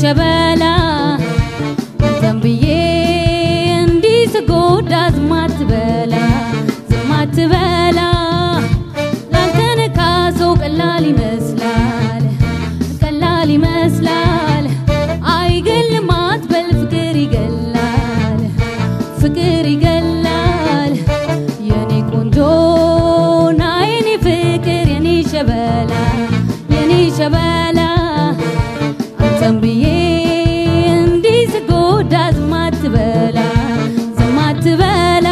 ሸበላ አንተን ብዬ እንዲህ ስጎዳ ዝም አትበላ ዝም አትበላ። ላልተነካ ሰው ቀላል ይመስላል ቀላል ይመስላል። አይገልም አትበል ፍቅር ይገላል ፍቅር ይገላል። የኔ ቆንጆ ና የኔ ፍቅር የኔ ሸበላ የኔ ሸበላ አንተን ብዬ እንዲህ ስጎዳ ዝም አትበላ ዝም አትበላ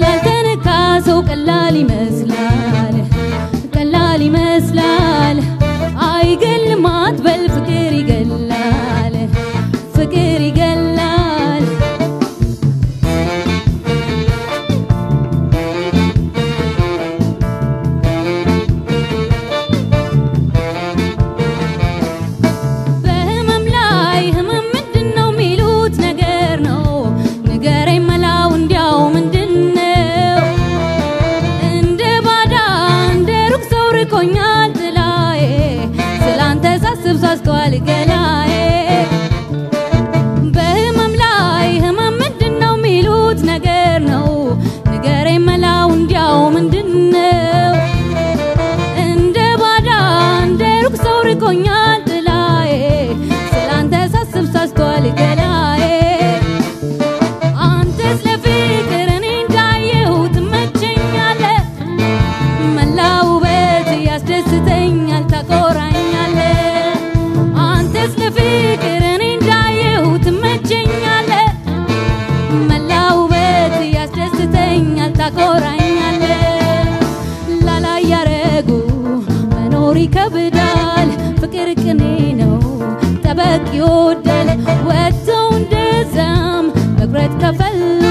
ላልተነካ ሰው ቀላል ይመስላል ¿cuál es? ጠበቅ ይወዳል። ወጥተው እንደዛም መቁረጥ ከፈሉ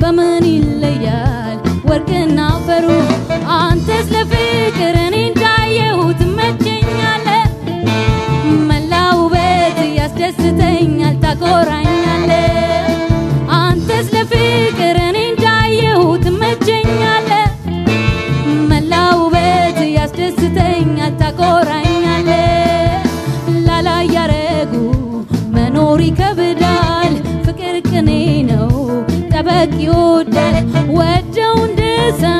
በምን ይለያል? ወርቅና አፈሩ አንተስ ለፍቅር እንደዛም መቅለጥ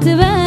te vas.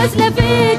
تسلفين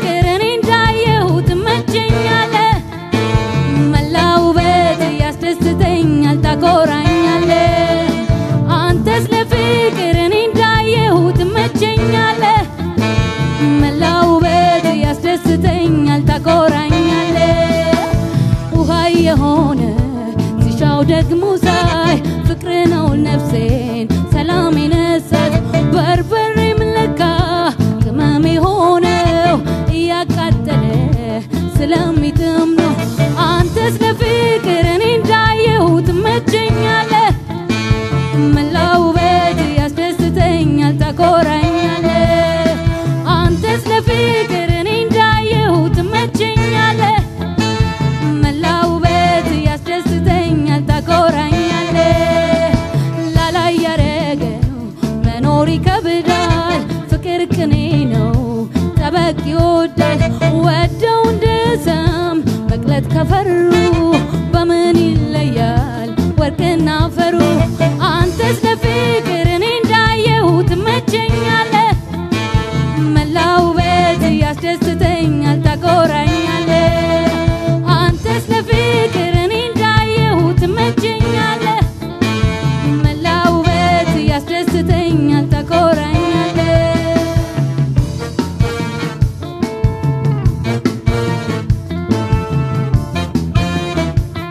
ጠበቅ ይወዳል። ወደው እንደ ሰም መቅለጥ ከፈሩ በምን ይለያል ወርቅና አፈሩ